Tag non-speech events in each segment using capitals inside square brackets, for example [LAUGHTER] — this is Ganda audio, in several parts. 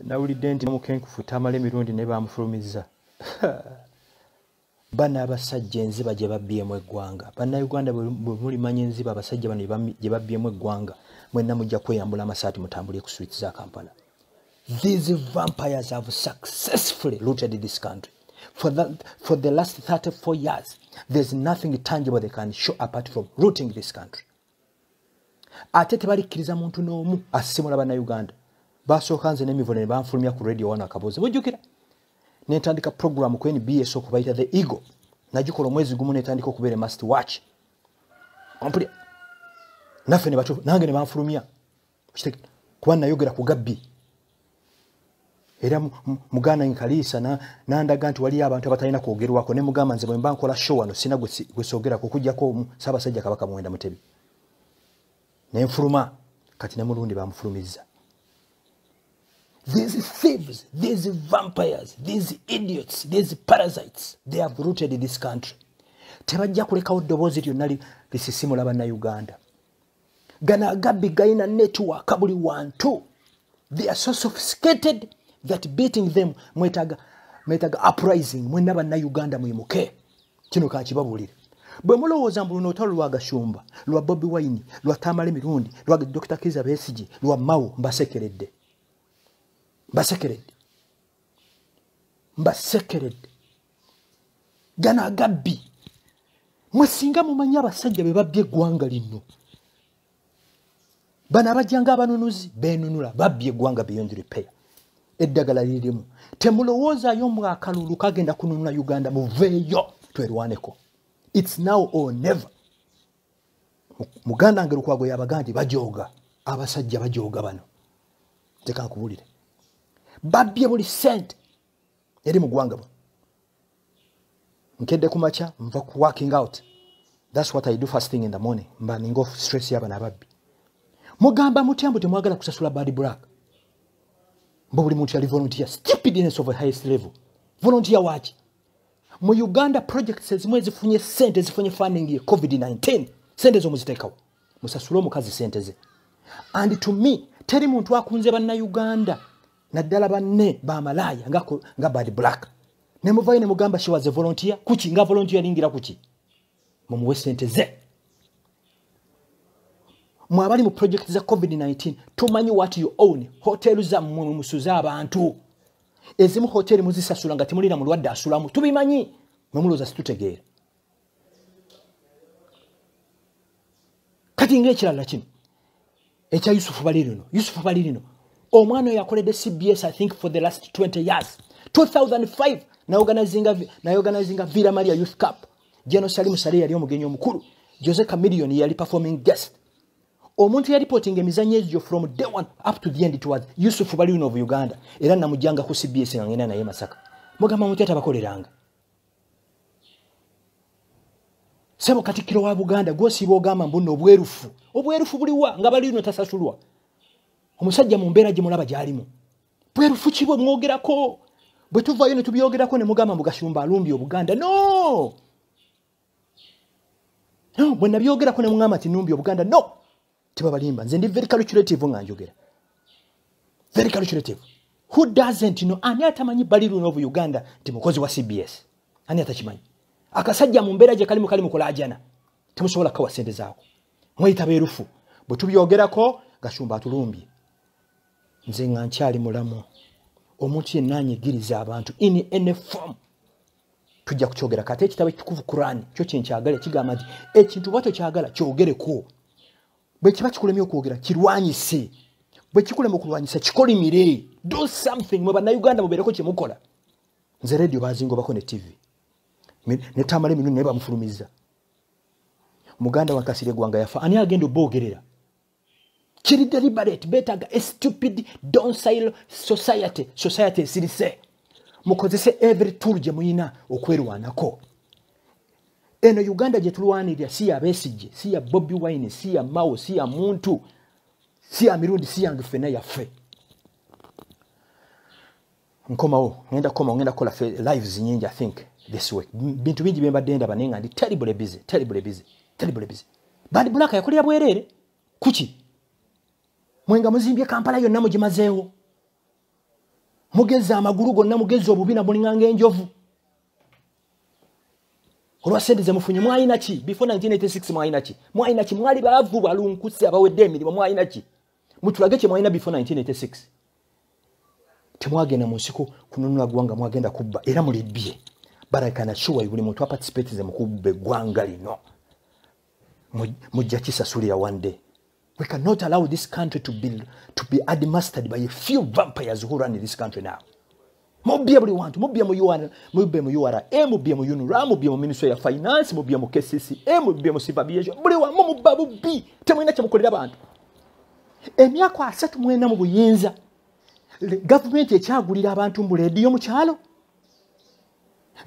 nawulidde nti mukenkufu tamala emirundi ne bamufulumiza. [LAUGHS] Bana abasajja enziba gye babbyemu eggwanga. Bannayuganda bwe mulimanya enziba abasajja bano gye babbyemu eggwanga mwenna mujja kweyambula amasaati mutambulye ku swit za kampala. These vampires have successfully looted this country. For the, for the last 34 years there's nothing tangible they can show apart from rooting this country. Ate tebalikkiriza muntu n'omu asimula bannayuganda basooka nze n'emivuno ne banfulumya ku radio wano akabuuzi mujjukira netandika program ku nbs okubayita the eagle. Nagikola omwezi gumu netandika okubeera must watch. Ompulya naffe nange ne banfulumya. Kuba nayogera ku gabbi era muganda nkaliisa nandaga nti waliyo abantu abatalina kwogerwako. Ne mugamba nze bwemba nkola show wano sina gwe soogerako okugjako saabasajja kabaka muwenda mutebi. Nenfuluma kati ne mulundi bamufulumiza these thieves these vampires these idiots these parasites they have rooted this country. Tebajja kulekawo ddoboozi lyonna lisisimula bannayuganda. Gano agabbi galina network buli wantu they are so sophisticated that beating them mwetaga mwetaga uprising mwenna bannayuganda mwimuke. Kino kankibabuulire bwe mulowooza mbu luno olutalo lwa gashumba lwa bobi wine lwa tamala emirundi lwa dr kiza besigi lwa mawo mbasekeredde mbasekeredde mbasekeredde gano agabbi mwe singa mumanyi abasajja be babbye eggwanga lino. Bano abajjanga abanunuzi benunula babbye eggwanga beyond repair. Eddagala lirimu. Temulowoozaayo mu akalulu kagenda kununula uganda muveeyo twerwaneko its now or never. Muganda nge lukwago yabagandi bajooga abasajja bajooga bano. Tekankubulire babbye buli sente eri mu ggwanga buno nkedde ku makya nva ku working out. Thats what i do first thing in the morning. Mba ninga stress yabana ababbi mugamba mutya mbu temwagala kusasula bad black mba buli muntu yali volunteer. Stupidness of a highest level. Volunteer waki mu uganda projects ezimu ezifunye sente ezifunye funding ye covid-19 sente ezo muziteekawo. Musasule omukazi sente ze. And to me teri muntu akunze bannayuganda naddala banne bamalaaya nga, bad black. Nemuvayo nemugamba she was a volunteer. Kuki? Nga volunteeringira kuki? Mumuwe sente ze. Mwabali mu project za covid-19 tumanyi what you own. Hotelu zammwe mumusuze abantu. Ezimu hoteri muzisasula nga temulina mulwadde asulamu. Tubimanyi? Mwemulooza situtegeera kati ngaekirala kino ekya yusufu balirino yusufu balirino omwana oyo yakoledde cbs i think for the last 20 years. 2005 nayorganizinga vira maria youth cup. Jeno salimu sale yali omugenyi omukulu. Jose camillion yali performing guest. Omuntu yaripotinga emizanyo egyo from day one up to the end it was yusufu balirino of uganda. Era namujjanga ku cbs nga ngenda naye masaka. Mugamba muntu atabakoleranga sebo katikiro wa buganda gwosiiba ogamba mbuno obwerufu. Obwerufu buliwa nga balirino tasasulwa omusajja mu mbeera gye mulaba gyalimu. Bwerufu ki bwe mwogerako bwe tuvayo ne tubyogerako ne mugamba mugashumba alumbye obuganda no! No bwe nabyogerako ne mugamba ti numbye obuganda no! Tebabalimba nze ndi very calculative nga njogera. Very calculative. Who doesn't know? Ani atamanyi baliruno of uganda nti mukozi wa cbs ani atakimanyi? Akasajja mu mbeera gye kalimu kali mukulajana temusobola kukawa sente zaako. Mweyita beerufu. Bwe tubyogerako gashumba atulumbye nze nga nkyali mulamu. Omuntu yenna anyigiriza abantu. In any form. Tujja kukyogera. Kate ekitabo ekitukuvu quran kyo kyenkyagala kigamba nti ekintu bwa tokyagala kyogereko. Bwe kiba kikulemye okwogera kirwanyise. Bwe kikulema okulwanyisa kikolimire. Do something. Mwe bannayuganda mubeereko kyemukola nze radio bazingobako ne tv netamala emirundi naye bamufulumiza. Muganda wakasire gwanga yafa. Ani agenda obogerera kiri deliberate betaga a stupid docile society society esirise mukozese every tool gye muyina okwerwanako. Eno uganda gye tulwanirira si ya besije si ya bobi wine si ya mao si ya muntu si ya mirundi si yange fena yaffe. Nkomawo ngenda kukomawo ngenda kukola lives nyingi i think this week. Bintu bingi byembadde ndaba naye nga ndi terrible busy terrible busy terrible busy. Bandi bulaka yakolera bwereere kuki mwenga muzimbye kampala yonna mugimazeewo. Mugezi amagulu gonna mugezi obubina mulinganga enjovu. Olwa sente zemufunye mwalina ki? Before 1986 mwalina ki? Mwalina ki? Mwali baavu balunkusi abawedde emirimu mwalina ki? Mutulage kye mwalina before 1986 temwagenda mu nsiko kununula ggwanga mwagenda kubba era mulibbye barakana shuwa buli muntu aparticipatize mu kubba eggwanga lino. Mujja kisasulira one day we cannot allow this country to be, to be administered by a few vampires who run this country now. Mubye buli wantu mubye mu UR mubye mu URA mubye mu UNRA mubye mu ministry ya finance mubye mu KCCA mubye mu civil aviation buli wamu mubba bubbi temulina kyemukolera abantu emyaka asatu mwena mu buyinza gavumenti ekyagulira abantu mu rediyo mu kyalo.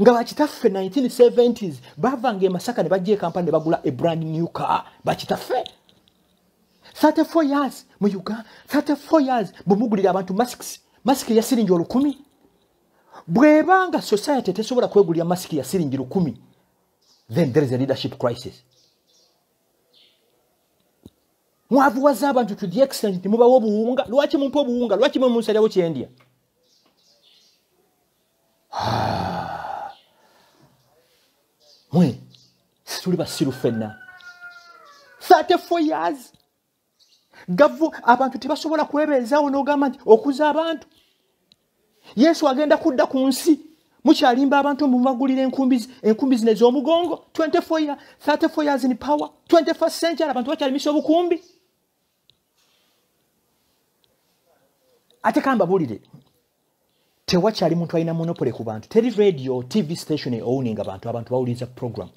Nga bakitaffe 1970s bavanga emasaka ne bajja ekampani ne bagula a brand new car bakitaffe 34 years mu uganda. 34 years bwemugulira abantu masks masiki ya siringi olukumi. Bwebanga society tesobola kwegulira masiki ya siringi lukumi then there is a leadership crisis. Mwavuwaza abantu to the extent nti mubawo obuwunga lwaki mumpa obuwunga lwaki mwe munsalyawo kyendya [SIGHS] mwe situli basiru ffenna. 34 years gavu abantu tebasobola kwebeezaawo n'ogamba nti okuza abantu. Yesu agenda kudda ku nsi. Mukyalimba abantu mubagulira enkumbi zino ez'omugongo. 34 years in power. 21st century abantu bakyalimisa obukumbi. Ate kambabuulire tewakyali muntu alina monopole ku bantu. Teri radio tv station owning abantu abantu bawuliriza program.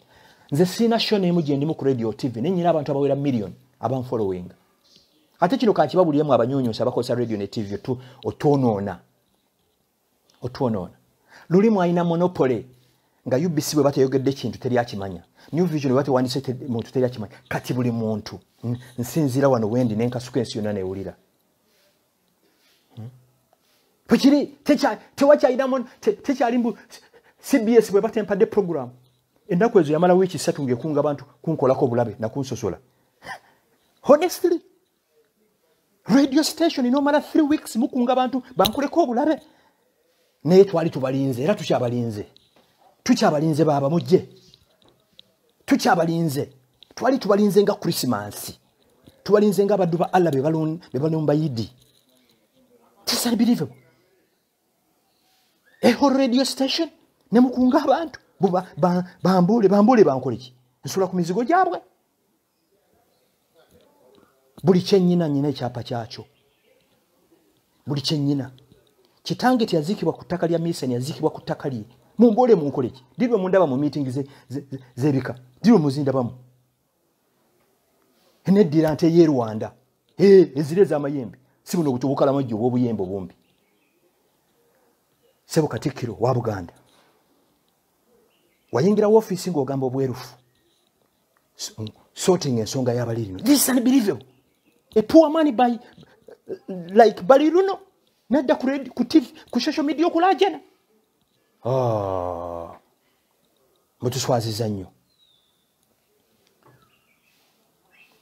Nze siina sho neemu gye ndimu ku radio tv nenyina abantu abawera million abanfollowing ate kino kankibabuliremu abanyonyosa abakozesa radio ne tv otwonoona otwonoona luli mwalina monopole nga ubc bwe bateyogedde kintu teri akimanya new vision bwe batewandise muntu teri akimanya kati buli muntu nsinzira wano wendi nenkasuka ensi yonna newulira. Bwekiri tewakyalinamu tekyali mbu cbs bwe batempadde program ennaku ezo yamala wiiki satu ngaekunga abantu kunkolako obulabe nakunsosola [LAUGHS] honestly radio station nomala three weeks mukunga abantu bankoleko obulabe. Naye twali tubalinze era tukyabalinze. Tukyabalinze baaba mujje. Tukyabalinze. Twali tubalinze nga krisimansi tubalinze nga abaddu ba allah bebalumba yidi tisanbelievable eho radio station nemukunga abantu. Bambule bambule bankoleki. Nsula ku mizigo gyabwe buli kyenyina nyina ekyapa kyakyo. Buli kyenyina kitange teyazikibwa ku ttaka lya misani yazikibwa ku ttaka lye. Mumbole munkoleki dirwe mundaba mu meeting zebika? Dirwe muzindabamu? Neddira nte ye rwanda. Ezire ezamayembe si buno butubukalamajjo obwobuyembe obumbi sebo katikkiro wa buganda. Wayingira woofiisi ng'ogamba obwerufu. Sorting ensonga y'abali lino this is unbelievable a poor man by like bali luno nadda ku ku tv ku social media okulajana ah, mbutuswaziza nnyo.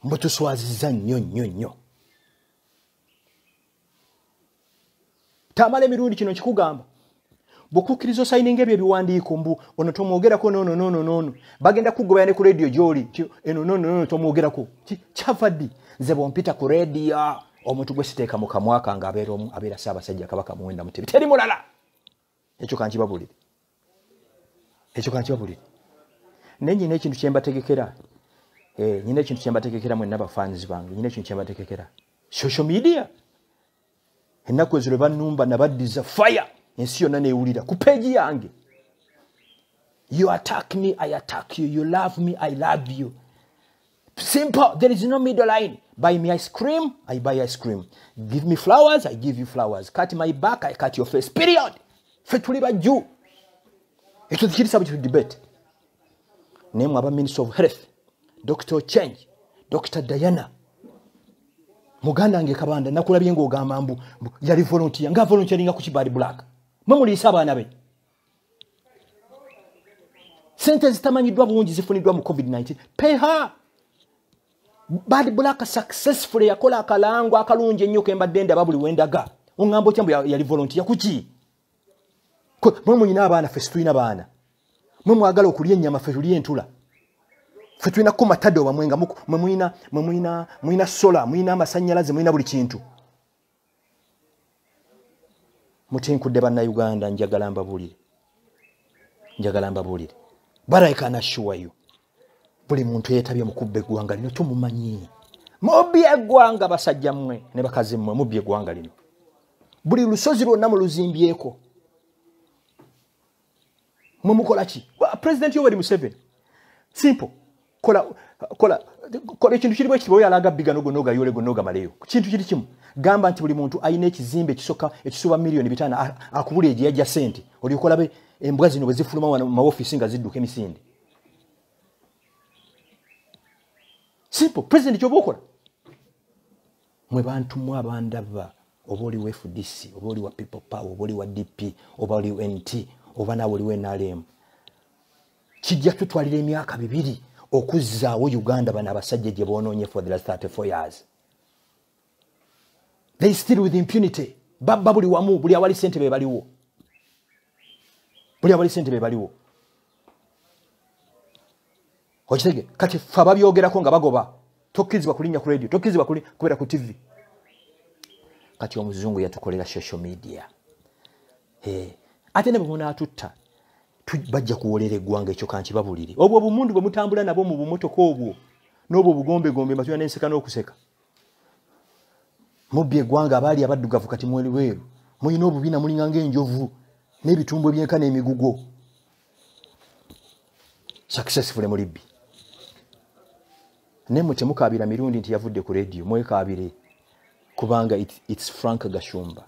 Mbutuswaziza nnyo nnyo nnyo. Tamala emirundi kino kikugamba bwekukkiriza osayininga ebyo ebiwandiiko mbu ono tomwogerako nono nono nono bagenda kugobaya ne ku rediyo gyoli eno nono nono tomwogerako. Kyava ddi nze bwompita ku rediyo omuntu gwe siteeka mu kamwaka nga abeera omu abeera saabasajja kabaka muwenda mutebi teri mulala! Ekyo kankibabulire ekyo kankibabulire naye nyina ekintu kyembategekera eh, nyina ekintu kyembategekera mwenna bafaanizi bange nyina ekintu kyembategekera social media! Ennaku ezo lwe bannumba nabaddiza fire ensi yonna newulira ku peegi yange. You attack me i attack you. You love me i love you. Simple there is no middle line buy me ice cream i buy ice cream. Give me flowers i give you flowers. Cut my back i cut your face. Period. Fe tuli bajju ekyo tekirisa bwe debate. Naye mwe aba minister of health dr change dr diana. Muganda wange kabanda nakulabye ngaogamba mbu yali volunteer. Nga volunteeringa ku kibali black. Mwe muliisa abaana be. Sente zitamanyiddwa bulungi zifuniddwa mu covid-19 peha bad black successful yakola akalango akalungi ennyo kembadde ndaba buli wendaga oŋŋamba otya mbu yali volunteer? Kuki? Mwe muyina abaana ffe situlina baana. Mwe mwagala okulya ennyama ffe tulya entula. Ffe tulina ko matadde oba mwenga muku- mwe muyina- mwe muyina muyina sola muyina amasanyalaze muyina buli kintu. Mutinkudde bannayuganda njagala mbabuulire. Njagala mbabuulire. Barayikanashuwayo buli muntu yeetabye mukubba eggwanga lino tumumanyi. Mubbi eggwanga basajja mmwe ne bakazi mmwe mubbi eggwanga lino. Buli lusozi lwonna muluzimbyeko. Mwe mukola ki? Pulezidenti yoweri museveni. Simple. Kola kola kola ekintu kiri bwe kiti oyalaga bigano gonna ogayole gonna ogamaleyo kintu kiri kimu. Gamba nti buli muntu alina ekizimbe ekisooka ekisuba miliyoni bitaano akubula egye yajja sente olyoka olabe embwa zino bwe zifuluma wano mu maofiisi nga zidduka emisinde simple. Pulezidenti kyoba okola mwe bantu mwe abandaba oba oli wa fdc oba oli wa people power oba oli wa dp oba oli nt oba naawe oli wa nrm kijja tutwalira emyaka bibiri okuzzaawo uganda bano abasajja gye boonoonye for the last 34 years. They still with impunity. Babba buli wamu buli awali sente be baliwo. Buli awali sente be baliwo okitege kati fe ababyogerako nga bagoba. Tokkirizibwa kulinnya ku radio tokkirizibwa kubeera ku tv kati omuzungu yatukolera social media. Eh, ate ne bwemunaatutta tu- bajja kuwolera eggwanga ekyo kankibabulire obwo obumundu bwe mutambula nabwo mu bumotoka obwo n'obwo obugombegombe mbatula n'enseka n'okuseka. Mubbi eggwanga abaali abaddugavu kati mweri bweru mulina obubina mulinga ng'enjovu n'ebitumbu ebyenka n'emigugo successful mulibbi naye mwe temukaabira mirundi nti yavudde ku rediyo mwekaabire kubanga it- its frank gashumba.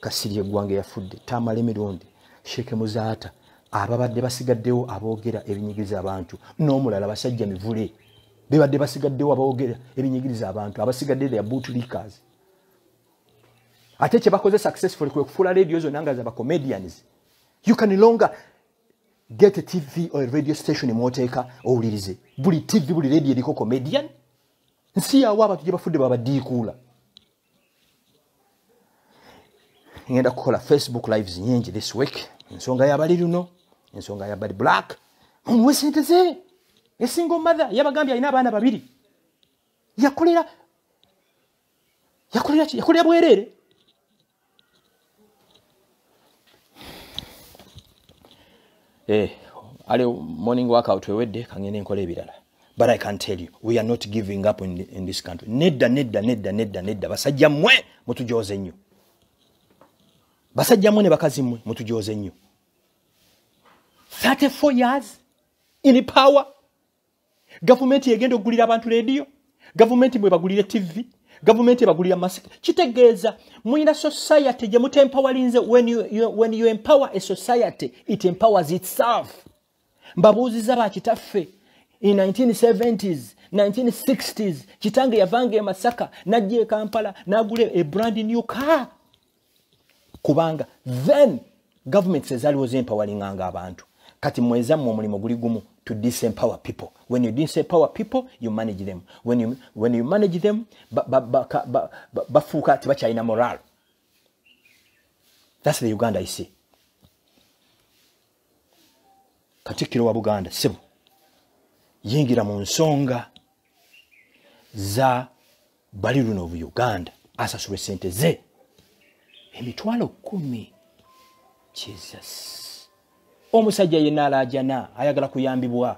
Kasiri eggwanga yafudde tamala emirundi sheke muzaata ababadde basigaddewo aboogera ebinyigiriza abantu. N'omulala basajja mivule bebadde basigaddewo aboogera ebinyigiriza abantu abasigadde their bootlickers. Ate kyebakoze successful kwe kufuula radio zonna nga zaba comedians. You can longer get a tv or a radio station mwoteeka owulirize. Buli tv buli radio eriko comedian nsi yawo abantu gye bafudde babadiikuula ngenda kukola facebook lives nyingi this week. Ensonga yabali luno ensonga yabali black. Mumuwe sente ze esinga omother yabagambye alina abaana babiri. Yakolera yakolera ki ale morning workout wewedde kangende enkola ebirala. But i can tell you we are not giving up in, in this country. Nedda nedda nedda nedda nedda. Basajja mmwe mutujoze nnyo. Basajja mmwe ne bakazi mmwe mutujoze nnyo. 34 years in power. Gavumenti egenda okugulira abantu rediyo gavumenti mwebagulire tv gavumenti ebagulira masika kitegeeza mulina society gye mutempowalinze when you, you, when you empower a society it empowers itself. Mbabuuziza bakitaffe in 1970s 1960s kitange yavanga e masaka najja e kampala nagula a brand new car. Kubanga then governments ezaaliwo zempowalinganga abantu. Kati mwezammwe omulimu guli gumu to disempower people. When you disempower people you manage them. When you, when you manage them bafuuka ba, ba, ba, ba, bafuuka tebakyalina moral. Thats the uganda i see. Katikkiro wa buganda sibu. Yingira mu nsonga za bali luno obu uganda. Asasulwa esente ze. Emitwalo kumi. Jesus omusajja yenna alaajana ayagala kuyambibwa.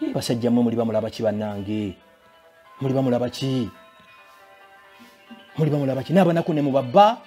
Ye, basajja mmwe muli bamulaba ki bannange? Muli bamulaba ki? Muli bamulaba ki? N'abanaku ne mubabba